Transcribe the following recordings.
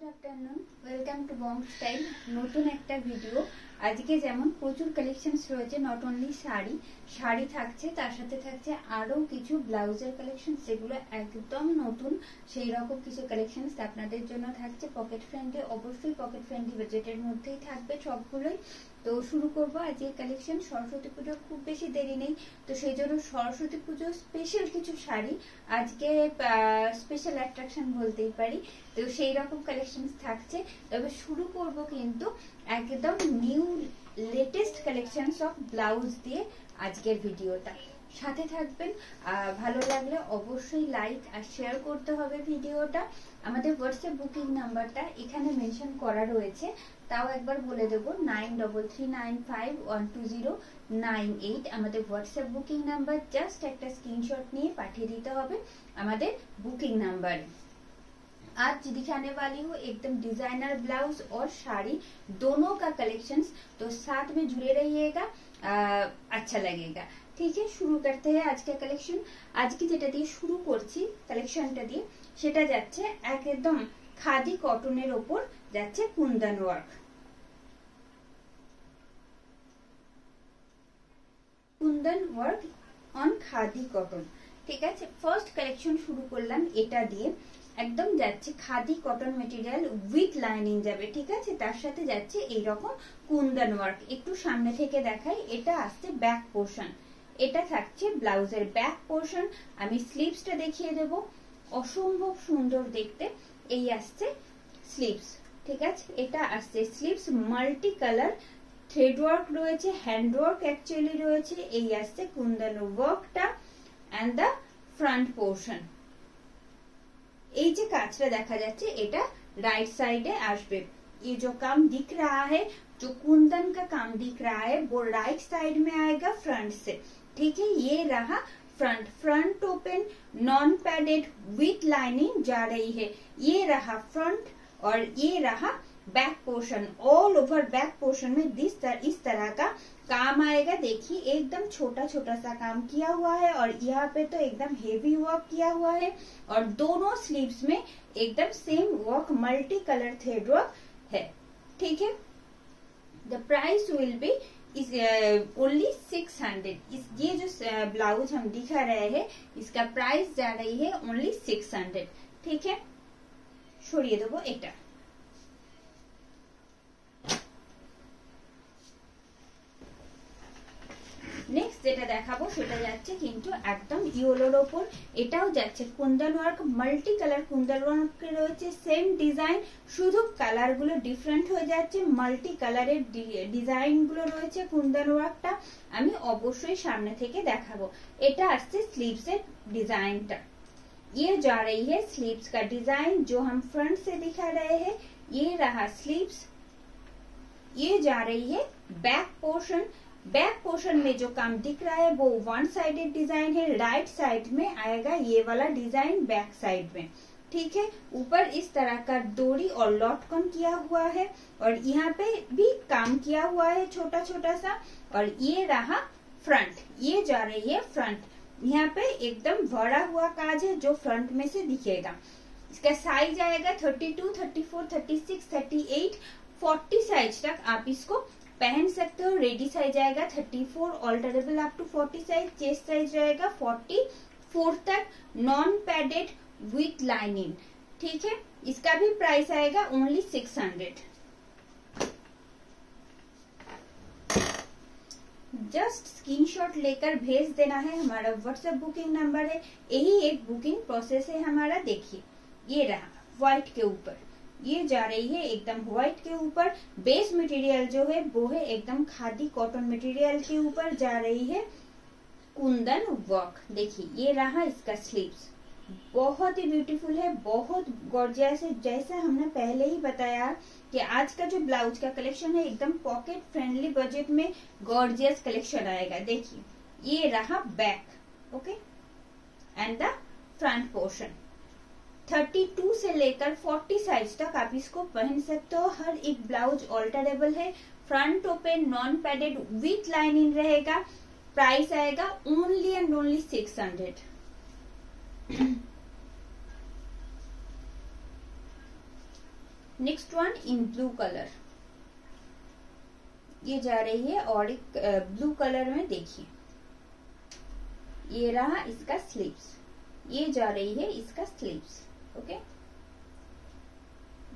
Good afternoon welcome to Bong style নতুন একটা video আজকে যেমন প্রচুর কালেকশনস রয়েছে নট অনলি শাড়ি শাড়ি থাকছে, তার সাথে থাকছে আরও কিছু ব্লাউজের কালেকশন সেগুলো একদম নতুন। সেই রকম কিছু কালেকশনস আপনাদের জন্য থাকছে। পকেট ফ্রেন্ডলি অবশ্যই পকেট ফ্রেন্ডলি বাজেটের মধ্যেই থাকবে সবগুলোই। তো শুরু করব আজকের কালেকশন সরস্বতী পুজো খুব বেশি দেরি নেই। তো সেই জন্য সরস্বতী পুজো স্পেশাল কিছু শাড়ি। আজকে স্পেশাল অ্যাট্রাকশন বলতেই পারি। তো সেই রকম কালেকশন থাকছে। তবে শুরু করব কিন্তু একদম new latest collections of blouse দিয়ে আজকের ভিডিওটা। সাথে থাকবেন ভালো লাগলে অবশ্যই লাইক আর শেয়ার করতে হবে ভিডিওটা। আমাদের হোয়াটসঅ্যাপ বুকিং নাম্বারটা এখানে মেনশন করা রয়েছে। তাও একবার বলে দেব nine double three nine five one two zero nine eight আমাদের হোয়াটসঅ্যাপ বুকিং নাম্বার জাস্ট একটা স্ক্রিনশট নিয়ে পাঠিয়ে দিতে হবে আমাদের বুকিং নাম্বার। आज दिखाने वाली हूँ एकदम डिजाइनर ब्लाउज और साड़ी दोनों का कलेक्शंस तो साथ में जुड़े रहिएगा अच्छा लगेगा ঠিক আছে শুরু করতে হয় আজকে কালেকশন আজকে যেটা দিয়ে শুরু করছি কালেকশনটা দিয়ে সেটা যাচ্ছে একদম খাদি কটনের ওপর যাচ্ছে kundan work kundan work on khadi cotton ঠিক আছে ফার্স্ট কালেকশন শুরু করলাম এটা দিয়ে একদম যাচ্ছে khadi cotton material with lining যাবে, ঠিক আছে? তার সাথে যাচ্ছে এইরকম কুন্দন ওয়ার্ক একটু সামনে থেকে দেখাই, এটা আসছে ব্যাক পোর্শন এটা থাকছে ব্লাউজের ব্যাক পোর্শন আমি স্লিভসটা দেখিয়ে দেব। অসম্ভব সুন্দর দেখতে। এই আসছে স্লিভস ঠিক আছে? এটা আসছে sleeves multi colour thread work রয়েছে হ্যান্ড ওয়ার্ক অ্যাকচুয়ালি রয়েছে। এই আসছে কুন্দন ওয়ার্কটা অ্যান্ড দ্য ফ্রন্ট পোর্শন এই যে কাজটা দেখা যাচ্ছে এটা राइट साइड है আসবে ये जो काम दिख रहा है जो कुंदन का काम दिख रहा है वो राइट साइड में आएगा फ्रंट से ठीक है ये रहा front front open non padded with lining जा रही है ये रहा फ्रंट और ये रहा back portion all over back portion में दिस तर, इस तरह का काम आएगा देखिए एकदम छोटा छोटा सा काम किया हुआ है और यहाँ पे तो एकदम हेवी वर्क किया हुआ है और दोनों स्लीव्स में एकदम same work multi colour thread work है ठीक है the price will be is only six hundred इस ये जो ब्लाउज हम दिखा रहे हैं इसका प्राइस जा रही है ओनली सिक्स हंड्रेड ठीक है সরিয়ে দেবো এটা যেটা দেখাবো সেটা যাচ্ছে কিন্তু একদম ইয়েলোর ওপর এটাও যাচ্ছে kundan work multi colour kundan work রয়েছে সেম ডিজাইন শুধু কালার গুলো ডিফারেন্ট হয়ে যাচ্ছে মাল্টি কালারের ডিজাইন গুলো রয়েছে কুন্দন ওয়ার্কটা আমি অবশ্যই সামনে থেকে দেখাবো এটা আসছে স্লিভস এর ডিজাইনটা ये जा रही है स्लीव्स का डिजाइन जो हम फ्रंट से दिखा रहे हैं ये रहा स्लीव्स ये जा रही है बैक पोर्शन बैक पोर्शन में जो काम दिख रहा है वो वन साइडेड डिज़ाइन है राइट साइड में आएगा ये वाला डिज़ाइन बैक साइड में। ठीक है? ऊपर इस तरह का डोरी और लॉटकन किया हुआ है और यहाँ पे भी काम किया हुआ है छोटा छोटा सा और ये रहा फ्रंट ये जा रही है फ्रंट यहाँ पे एकदम भरा हुआ काज है जो फ्रंट में से दिखेगा। इसका साइज़ आएगा 32, 34, 36, 38, 40 साइज़ तक आप इसको पहन सकते हो रेडी साइज़ आएगा 34 alterable up to 40 size chest size रहेगा 44 तक नॉन पैडेड विथ लाइनिंग ठीक है? इसका भी प्राइस आएगा ओनली 600 जस्ट स्क्रीनशॉट लेकर भेज देना है, हमारा व्हाट्सएप बुकिंग नंबर है, यही एक बुकिंग प्रोसेस है हमारा, देखिए, ये रहा व्हाइट के ऊपर। ये जा रही है एकदम व्हाइट के ऊपर. बेस मटेरियल जो है, वो है एकदम खादी कॉटन मटेरियल के ऊपर जा रही है. कुंदन वर्क देखिए, ये रहा इसका स्लीव्स बहुत ही ब्यूटीफुल है, बहुत गॉर्जियस है. जैसा हमने पहले ही बताया कि आज का जो ब्लाउज का कलेक्शन है, एकदम पॉकेट फ्रेंडली बजट में गॉर्जियस कलेक्शन आएगा. देखिए, ये रहा back okay and the front portion 32 से लेकर 40 साइज़ तक आप इसको पहन सकते हो। हर एक ब्लाउज ऑल्टरेबल है। Front open non padded with lining रहेगा। प्राइस आएगा only and only six hundred next one in blue colour ये जा रही है और एक ब्लू कलर में देखिए। ये रहा इसका स्लीव्स ये जा रही है इसका स्लीव्स ओके?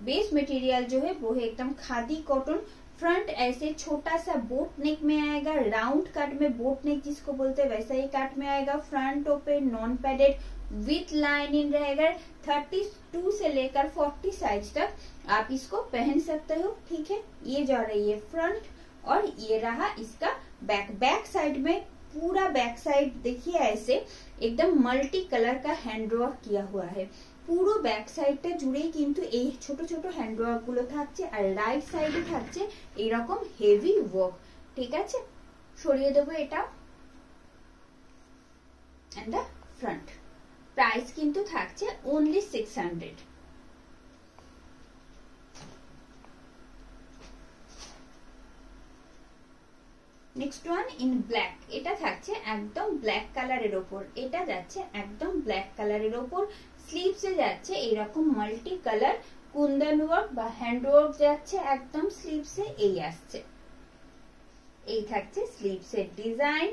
बेस मटेरियल जो है, वो है एकदम खादी कॉटन फ्रंट ऐसे छोटा सा बोट नेक में आएगा राउंड कट में बोट नेक जिसको बोलते हैं, वैसा ही कट में आएगा. Front open non padded with lining रहेगा. 32 से लेकर 40 साइज़ तक आप इसको पहन सकते हो, ठीक है? ये जा रही है फ्रंट और ये रहा इसका बैक बैक साइड में, पूरा बैक साइड देखिए ऐसे, एकदम मल्टी कलर का हैंड वर्क किया हुआ है। পুরো ব্যাক সাইডটা জুড়েই কিন্তু এই ছোট ছোট হ্যান্ডগুলো থাকছে আর রাইট সাইডে থাকছে এইরকম হেভি ওয়ার্ক ঠিক আছে? সরিয়ে দেবো এটা অ্যান্ড দ্য ফ্রন্ট প্রাইস কিন্তু থাকছে only six hundred next one in black এটা থাকছে একদম ব্ল্যাক কালারের ওপর। এটা যাচ্ছে একদম ব্ল্যাক কালারের ওপর। স্লিভসে যাচ্ছে এইরকম মাল্টি কালার কুন্দন ওয়ার্ক বা হ্যান্ড ওয়ার্ক যাচ্ছে একদম স্লিভসে এই আসছে। এই থাকছে স্লিভসের ডিজাইন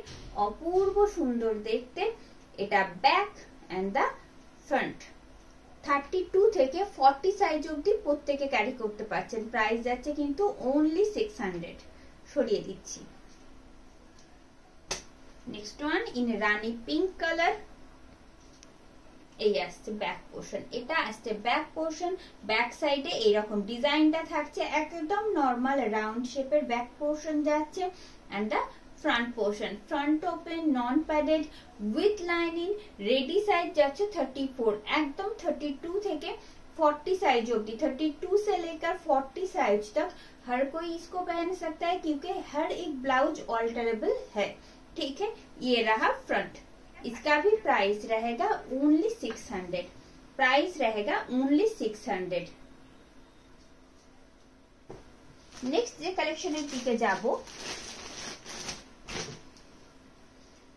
অপূর্ব সুন্দর দেখতে। এটা back and the front thirty two থেকে ফর্টি সাইজ অব্দি প্রত্যেকে ক্যারি করতে পারছেন। প্রাইস যাচ্ছে কিন্তু ওনলি সিক্স হান্ড্রেড সরিয়ে দিচ্ছি। next one in rani pink color এই আসছে ব্যাক পোর্শন এটা আসছে ব্যাক পোর্শন ব্যাক সাইডে এইরকম ডিজাইনটা থাকছে একদম নর্মাল রাউন্ড শেপের ব্যাক পোর্শন যাচ্ছে and the front portion front open non padded with lining ready size যাচ্ছে থার্টি ফোর একদম থার্টি টু থেকে फोर्टी साइज़ होगी थर्टी टू से लेकर फोर्टी साइज़ तक हर कोई इसको पहन सकता है क्योंकि हर एक ब्लाउज ऑल्टरेबल है ठीक है ये रहा फ्रंट इसका भी प्राइस रहेगा ओनली सिक्स हंड्रेड प्राइस रहेगा ओनली सिक्स हंड्रेड নেক্সট যে কালেকশনের দিকে যাব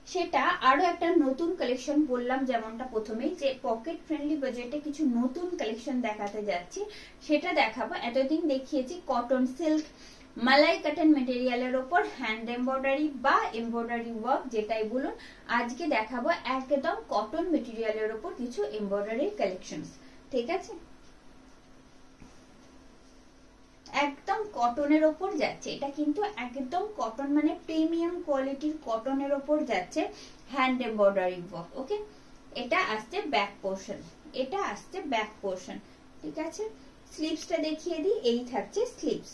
সেটা আরো একটা নতুন কালেকশন বললাম যেমনটা প্রথমেই যে পকেট ফ্রেন্ডলি বাজেটে কিছু নতুন কালেকশন দেখাতে যাচ্ছি সেটা দেখাবো এতদিন দেখিয়েছি কটন সিল্ক মালাই কাটন মেটেরিয়ালের ওপর হ্যান্ড এমব্রয়ডারি বা এমব্রয়ডারি ওয়ার্ক যেটাই বলুন, আজকে দেখাবো একদম কটন মেটেরিয়ালের ওপর কিছু এমব্রয়ডারি কালেকশন ঠিক আছে? একদম কটনের ওপর যাচ্ছে, এটা কিন্তু একদম কটন মানে প্রিমিয়াম কোয়ালিটির কটনের ওপর যাচ্ছে হ্যান্ড এমব্রয়ডারি ওয়ার্ক ওকে এটা আসছে ব্যাক পোর্শন এটা আসছে ব্যাক পোর্শন ঠিক আছে? স্লিপসটা দেখিয়ে দিই, এই থাকছে স্লিপস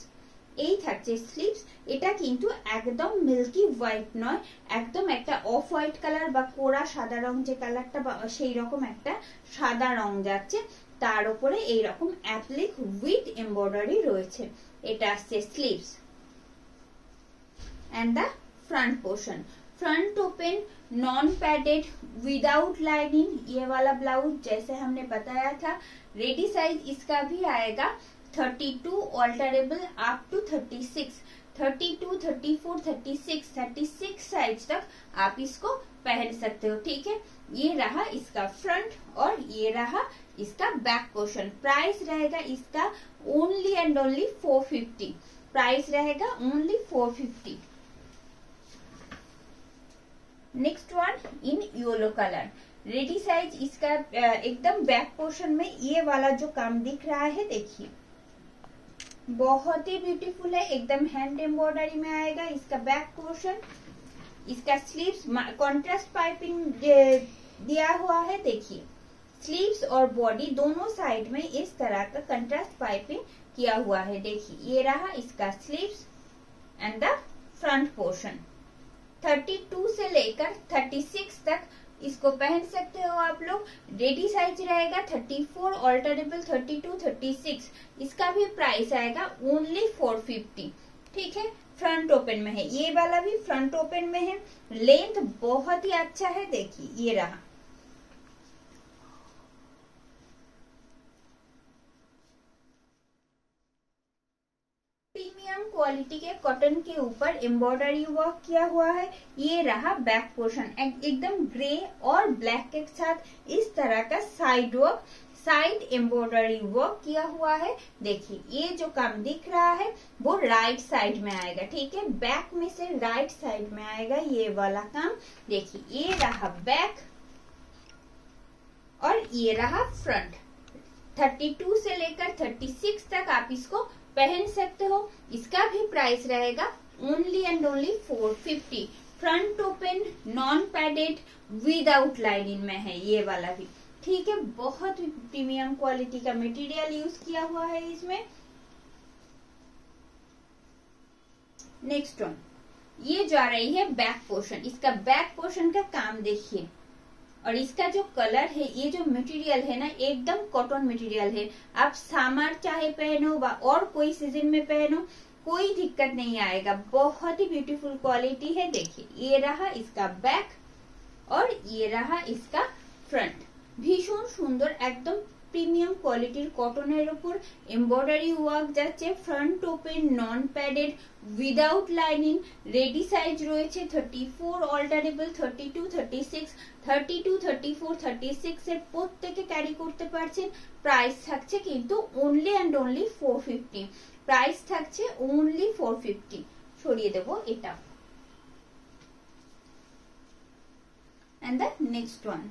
এই থাকছে স্লিপস এটা কিন্তু একদম মিল্কি হোয়াইট নয় একদম একটা অফ হোয়াইট কালার বা কোরা সাদা রং যে কালারটা সেই রকম একটা সাদা রং যাচ্ছে তার উপরে এইরকম অ্যাপ্লিক উইথ এমব্রয়ডারি রয়েছে এটা আসছে sleeves and the front portion front open non padded without lining ये वाला ब्लाउज जैसे हमने बताया था रेडी साइज इसका भी आएगा 32 ऑल्टरेबल अप टू 36 32 34 36 36 साइज़ तक आप इसको पहन सकते हो, ठीक है? ये रहा इसका फ्रंट और ये रहा इसका बैक पोर्शन प्राइस रहेगा इसका ओनली एंड ओनली 450 प्राइस रहेगा only 450 next one in yellow colour ready size इसका एकदम बैक पोर्शन में ये वाला जो काम दिख रहा है, देखिए। बहुत ही ब्यूटीफुल है, एकदम हैंड एम्ब्रॉयडरी में आएगा, इसका बैक पोर्शन इसका स्लीव्स कॉन्ट्रास्ट पाइपिंग दिया हुआ है, देखिए। स्लीव्स और बॉडी दोनों साइड में इस तरह का कंट्रास्ट पाइपिंग किया हुआ है, देखिए। ये रहा इसका sleeves and the front portion 32 से लेकर 36 तक इसको पहन सकते हो आप लोग। रेडी साइज़ रहेगा thirty four alterable thirty two thirty six इसका भी प्राइस आएगा ओनली 450 ठीक है? फ्रंट ओपन में है। ये वाला भी फ्रंट ओपन में है। लेंथ बहुत ही अच्छा है। देखिए, ये रहा प्रीमियम क्वालिटी के कॉटन के ऊपर एम्ब्रॉयडरी वर्क किया हुआ है। ये रहा बैक पोर्शन एकदम ग्रे और ब्लैक के साथ इस तरह का side work side embroidery work किया हुआ है। देखिए, ये जो काम दिख रहा है, वो राइट साइड में आएगा, ठीक है? बैक में से राइट साइड में आएगा ये वाला काम। देखिए, ये रहा बैक और ये रहा फ्रंट 32 से लेकर 36 तक आप इसको पहन सकते हो। इसका भी प्राइस रहेगा only and only 450 front open non padded without lining में है ये वाला भी। ठीक है, बहुत प्रीमियम क्वालिटी का मटेरियल यूज़ किया हुआ है इसमें। नेक्स्ट वन ये जा रही है बैक पोर्शन इसका बैक पोर्शन का काम देखिए। और इसका जो कलर है ये जो मटेरियल है ना एकदम कॉटन मटेरियल है आप सामर चाहे पहनो और कोई सीजन में पहनो कोई दिक्कत नहीं आएगा बहुत ही ब्यूटीफुल क्वालिटी है देखिए ये रहा इसका बैक और ये रहा इसका फ्रंट ভীষণ সুন্দর একদম প্রিমিয়াম কোয়ালিটির কটনের ওপর এমব্রয়ডারি ওয়ার্ক যাচ্ছে front open non padded without lining ready size রয়েছে thirty four alterable thirty two thirty six thirty two thirty four thirty six এর প্রত্যেকে ক্যারি করতে পারছেন। প্রাইস থাকছে কিন্তু only and only four fifty price থাকছে only four fifty সরিয়ে দেবো এটা। And the next one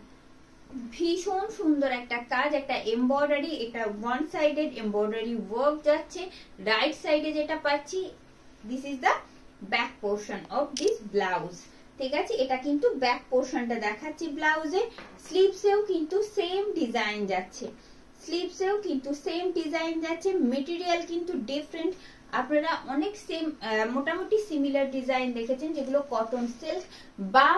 ভীষণ সুন্দর একটা কাজ, একটা এমব্রয়ডারি এটা ওয়ান সাইডেড এমব্রয়ডারি ওয়ার্ক যাচ্ছে রাইট সাইডে যেটা পাচ্ছি this is the back portion of this blouse ঠিক আছে? এটা কিন্তু ব্যাক পোর্শনটা দেখাচ্ছি ব্লাউজে স্লিভসেও কিন্তু সেম ডিজাইন যাচ্ছে। স্লিভসেও কিন্তু সেম ডিজাইন যাচ্ছে। মেটেরিয়াল কিন্তু ডিফারেন্ট আপনারা অনেক সেম মোটামুটি সিমিলার ডিজাইন দেখেছেন, যেগুলো কটন সিল্ক বা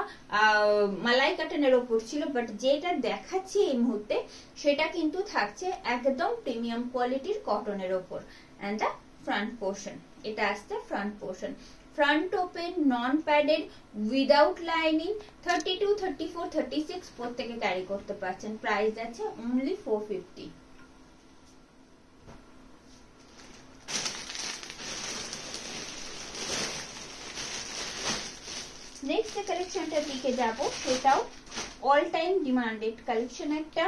মালাই কাটনের ওপর ছিল বাট যেটা দেখাচ্ছি এই মুহূর্তে, সেটা কিন্তু থাকছে একদম প্রিমিয়াম কোয়ালিটির কটনের ওপর অ্যান্ড দ্য ফ্রন্ট পোর্শন এটা আসছে front portion front open non padded without lining thirty two thirty four thirty six প্রত্যেকে ক্যারি করতে পারছেন। প্রাইস আছে অনলি ফোর ফিফটি নেক্সট যে কালেকশনটার দিকে যাব, সেটাও অল টাইম ডিমান্ডেড কালেকশন একটা।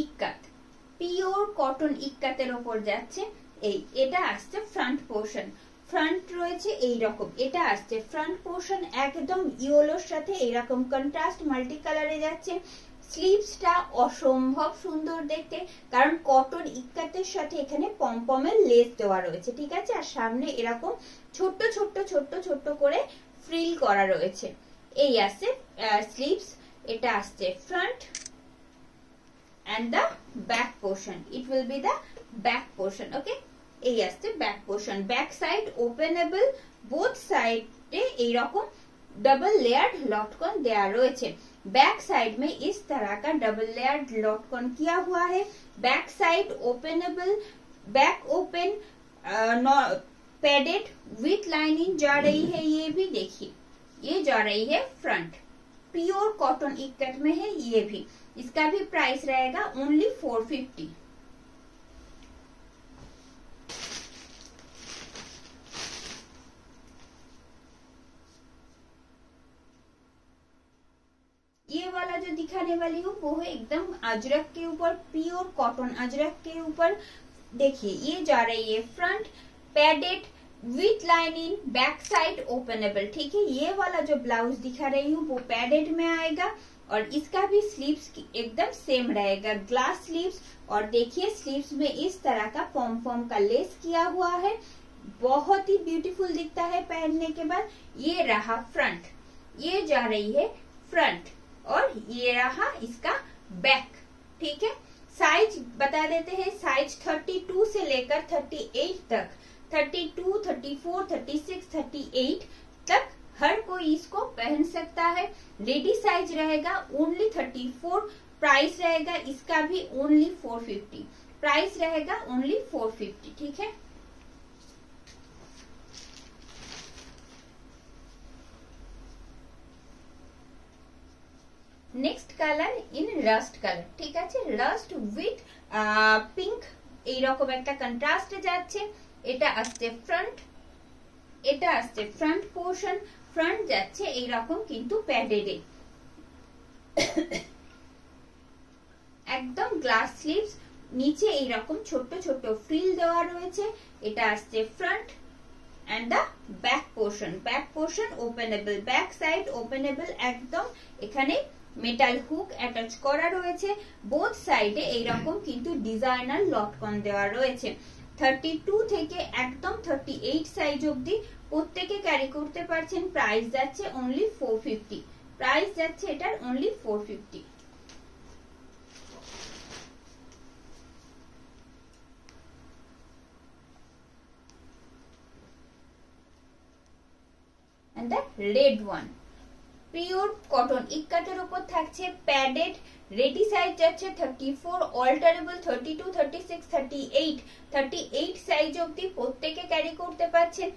ইক্কাত পিওর কটন ইক্কাতের ওপর যাচ্ছে, এই, এটা আসছে ফ্রন্ট পোর্শন ফ্রন্ট রয়েছে এই রকম এটা আসছে ফ্রন্ট পোর্শন একদম ইয়েলোর সাথে এইরকম কন্ট্রাস্ট মাল্টি কালারে যাচ্ছে। স্লিভসটা অসম্ভব সুন্দর দেখতে, কারণ কটন ইক্কাতের সাথে এখানে পমপমের লেস দেওয়া রয়েছে, ঠিক আছে? আর সামনে এরকম ছোট্ট ছোট্ট ছোট্ট ছোট্ট করে ফ্রিল করা রয়েছে। এই আছে স্লিভস এটা আসছে front and the back portion, it will be the back portion, okay? এই আসছে back portion back side openable both সাইডে এইরকম डबल लेयर्ड लॉटकॉन दिया रहे बैक साइड में इस तरह का डबल लेयर्ड लॉटकॉन किया हुआ है। Back side openable back open padded with lining जा रही है। ये भी देखिए, ये जा रही है फ्रंट प्योर कॉटन इकट में है, ये भी। इसका भी प्राइस रहेगा ओनली फोर फिफ्टी ये वाला जो दिखाने वाली हूँ, वो है एकदम अजरक के ऊपर प्योर कॉटन अजरक के ऊपर। देखिए, ये जा रही है front padded with lining back side openable ठीक है? ये वाला जो ब्लाउज दिखा रही हूँ, वो पैडेड में आएगा और इसका भी स्लीव्स एकदम सेम रहेगा। ग्लास स्लीव्स और देखिए स्लीव्स में इस तरह का पॉम पॉम का लेस किया हुआ है। बहुत ही ब्यूटीफुल दिखता है पहनने के बाद। ये रहा फ्रंट ये जा रही है फ्रंट और ये रहा इसका बैक ठीक है? साइज़ बता देते हैं साइज़ 32 से लेकर 38 तक। 32, 34, 36, 38 तक हर कोई इसको पहन सकता है। लेडी साइज़ रहेगा ओनली 34 प्राइस रहेगा इसका भी ओनली 450 प्राइस रहेगा ओनली 450 ठीक है? কালার ইন রাস্ট কালার ঠিক আছে? রাস্ট উইথ পিঙ্ক এইরকম একটা কন্ট্রাস্টে যাচ্ছে। এটা আসছে ফ্রন্ট এটা আসছে ফ্রন্ট পোর্শন ফ্রন্ট যাচ্ছে এইরকম কিন্তু প্যাডেডে গ্লাস স্লিভস নিচে এইরকম ছোট্ট ছোট্ট ফ্রিল দেওয়া রয়েছে। এটা আসছে front and the back portion back portion openable back side openable একদম এখানে মেটাল হুক অ্যাটাচ করা রয়েছে। বোথ সাইডে এইরকম কিন্তু ডিজাইনার লটকন দেওয়া রয়েছে। থার্টি টু থেকে একদম থার্টি এইট সাইজ অব্দি প্রত্যেকে ক্যারি করতে পারছেন। প্রাইস যাচ্ছে অনলি ফোর ফিফটি প্রাইস যাচ্ছে এটার only four fifty and the red one pure cotton. ইকাটের উপর থাকছে প্যাডেড, রেডি সাইজ যাচ্ছে thirty four alterable thirty two thirty six thirty eight thirty eight size অব্দি প্রত্যেকে ক্যারি করতে পারছেন।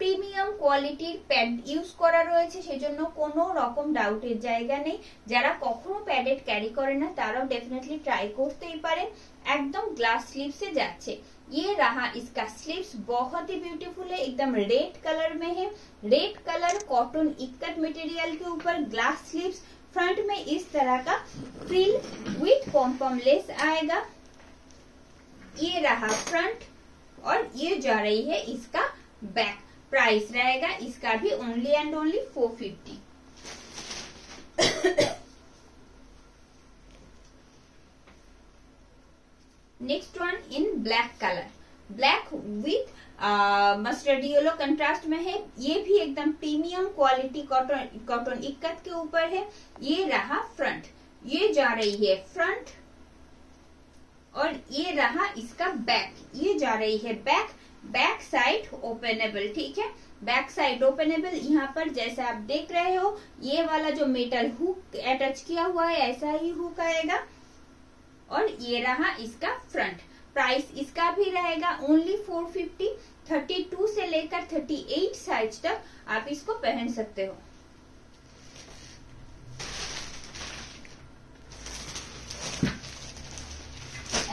প্রিমিয়াম কোয়ালিটির প্যাড ইউজ করা রয়েছে সেজন্য কোনো রকম ডাউটের জায়গা নেই যারা কখনো প্যাডেড ক্যারি করে না তারাও ডেফিনেটলি ট্রাই করতেই পারেন একদম গ্লাস স্লিপসে যাচ্ছে ये रहा इसका स्लीव्स बहुत ही ब्यूटीफुल है एकदम रेड कलर में है red colour cotton ikat material के ऊपर ग्लास स्लीव्स फ्रंट में इस तरह का फ्रिल विथ पॉम्पम लेस आएगा ये रहा फ्रंट और ये जा रही है इसका बैक प्राइस रहेगा, इसका भी only and only four fifty next one in black colour black with mustard yellow contrast में है. ये भी एकदम premium quality cotton cotton ikat के ऊपर है. ये रहा फ्रंट ये जा रही है फ्रंट और ये रहा इसका बैक ये जा रही है बैक बैक साइड ओपनेबल, ठीक है? बैक साइड ओपनेबल, यहाँ पर जैसा आप देख रहे हो, ये वाला जो मेटल हुक अटैच किया हुआ है, ऐसा ही हुक आएगा। और ये रहा इसका फ्रंट प्राइस इसका भी रहेगा only four fifty thirty two से लेकर थर्टी एट साइज़ तक आप इसको पहन सकते हो।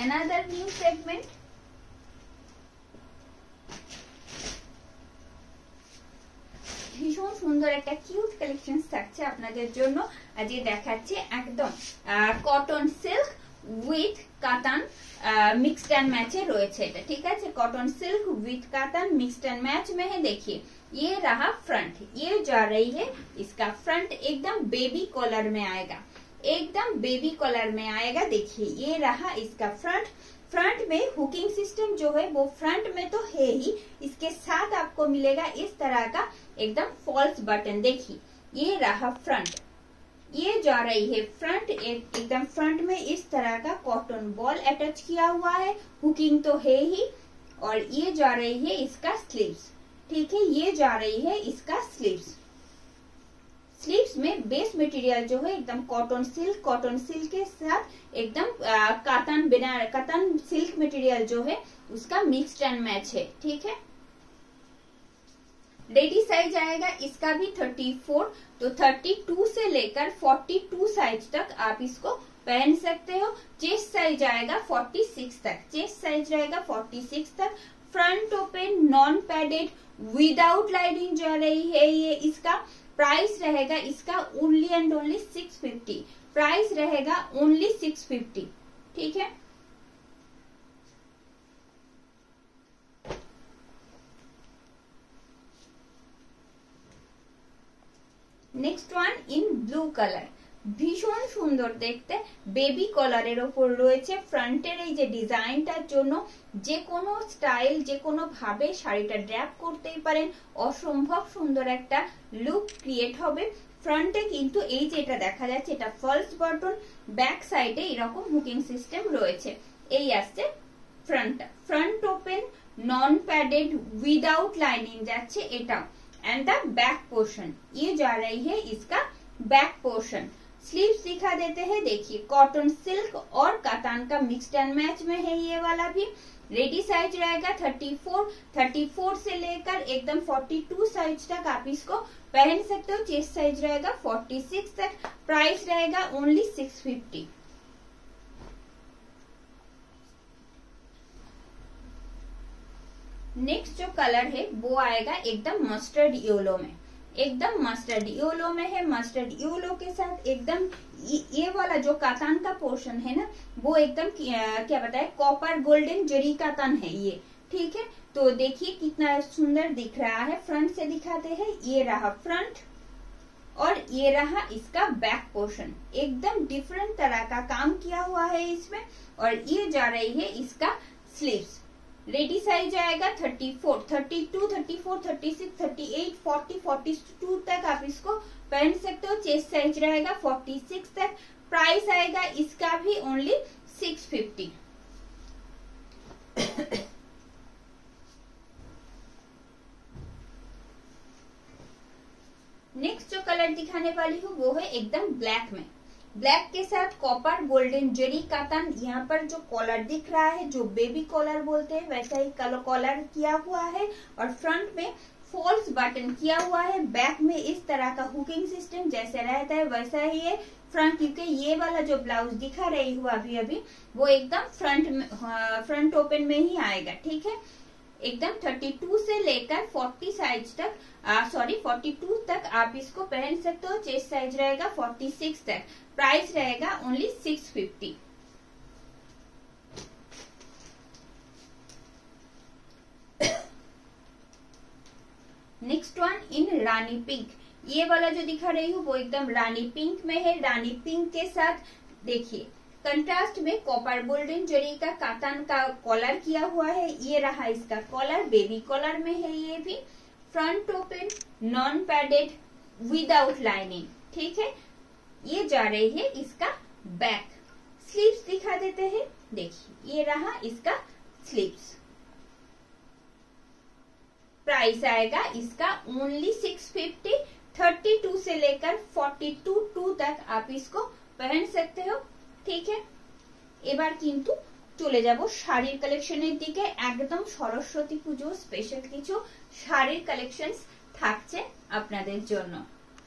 Another new segment সুন্দর একটা কিউট কালেকশন থাকছে আপনাদের জন্য আজকে দেখাচ্ছে একদম cotton silk with katan mixed and match রয়েছে এটা ঠিক আছে cotton silk with katan mixed and match में है देखिए ये रहा फ्रंट ये जा रही है इसका फ्रंट एकदम बेबी कॉलर में आएगा एकदम बेबी कॉलर में आएगा देखिए ये रहा इसका फ्रंट फ्रंट में हुकिंग सिस्टम जो है, वो फ्रंट में तो है ही। इसके साथ आपको मिलेगा इस तरह का एकदम फॉल्स बटन देखिए, ये रहा फ्रंट ये जा रही है फ्रंट एक एकदम फ्रंट में इस तरह का कॉटन बॉल अटैच किया हुआ है। हुकिंग तो है ही। और ये जा रही है इसका स्लीव्स ठीक है, ये जा रही है इसका स्लीव्स स्लीव्स में बेस मटेरियल जो है एकदम कॉटन सिल्क कॉटन सिल्क के साथ एकदम कातन बिना कतन सिल्क मटेरियल जो है, उसका मिक्सड एंड मैच है, ठीक है? रेडी साइज़ आएगा, इसका भी 34 तो 32 से लेकर 42 साइज़ तक आप इसको पहन सकते हो। चेस्ट साइज़ आएगा 46 तक चेस्ट साइज़ रहेगा 46 तक। Front open non padded without lining जा रही है ये इसका। प्राइस रहेगा इसका only and only six fifty price रहेगा ओनली सिक्स फिफ्टी ठीक है? Next one in blue colour ভীষণ সুন্দর দেখতে। বেবি কলারের ওপর রয়েছে। ফ্রন্টের এই যে ডিজাইনটার জন্য যে কোনো স্টাইল যে কোনো ভাবে শাড়িটা ড্র্যাপ করতেই পারেন। অসম্ভব সুন্দর একটা লুক ক্রিয়েট হবে। ফ্রন্টে কিন্তু এই যে এটা দেখা যাচ্ছে, এটা ফলস বটন ব্যাক সাইডে এরকম হুকিং সিস্টেম রয়েছে। এই আসছে ফ্রন্টটা front open non padded without lining যাচ্ছে এটা অ্যান্ড দ্য ব্যাক পোর্শন ইয়ে যা রাই হে, ইসকা ব্যাক পোর্শন स्लीव्स दिखा देते हैं। देखिए कॉटन सिल्क और कातान का मिक्सड एंड मैच में है ये वाला भी। रेडी साइज़ रहेगा 34 34 से लेकर एकदम 42 साइज़ तक आप इसको पहन सकते हो। चेस्ट साइज़ रहेगा 46 तक। प्राइस रहेगा ओनली 650 नेक्स्ट जो कलर है, वो आएगा एकदम मस्टर्ड येलो में। एकदम मस्टर्ड योलो में है मस्टर्ड योलो के साथ एकदम ये वाला जो कातान का पोर्शन है ना, वो एकदम क्या बताए कॉपर गोल्डन जरी कातान है ये, ठीक है? तो देखिए कितना सुंदर दिख रहा है फ्रंट से दिखाते हैं, ये रहा फ्रंट और ये रहा इसका बैक पोर्शन एकदम डिफरेंट तरह का काम किया हुआ है इसमें और ये जा रही है इसका स्लीव्स रेडी साइज़ आएगा 34, 32, 34, 36, 38, 40, 42 तक आप इसको पहन सकते हो। चेस्ट साइज़ रहेगा 46 तक। प्राइस आएगा इसका भी ओनली 650 नेक्स्ट जो कलर दिखाने वाली हूँ वो है एकदम ब्लैक में। ब्लैक के साथ कॉपर, गोल्डन जरी, कातन, यहाँ पर जो कॉलर दिख रहा है, जो बेबी कॉलर बोलते हैं, वैसा ही कलर कॉलर किया हुआ है और फ्रंट में फॉल्स बटन किया हुआ है, बैक में इस तरह का हुकिंग सिस्टम जैसे रहता है, वैसा ही है फ्रंट, क्योंकि ये वाला जो ब्लाउज दिखा रही हूँ अभी अभी वो एकदम फ्रंट में फ्रंट ओपन में ही आएगा, ठीक है? एकदम 32 से लेकर 40 साइज़ तक सॉरी 42 तक आप इसको पहन सकते हो। चेस्ट साइज़ रहेगा 46 तक। प्राइस रहेगा only 650 next one in rani pink ये वाला जो दिखा रही हूँ, वो एकदम रानी पिंक में है। रानी पिंक के साथ, देखिए कंट्रास्ट में कॉपर गोल्डन जरी का कातन का कॉलर किया हुआ है, ये रहा इसका कॉलर, बेबी कॉलर में है ये भी। Front open, non padded, without lining, ठीक है? ये जा रही है इसका बैक। स्लीव्स दिखा देते हैं। देखिए, ये रहा इसका स्लीव्स। प्राइस आएगा इसका only six fifty, thirty two से लेकर फोर्टी टू टू तक आप इसको पहन सकते हो। ঠিক এবার কিন্তু চলে যাব শাড়ির কালেকশনের দিকে। একদম সরস্বতী পুজো স্পেশাল কিছু শাড়ির কালেকশন থাকছে আপনাদের জন্য।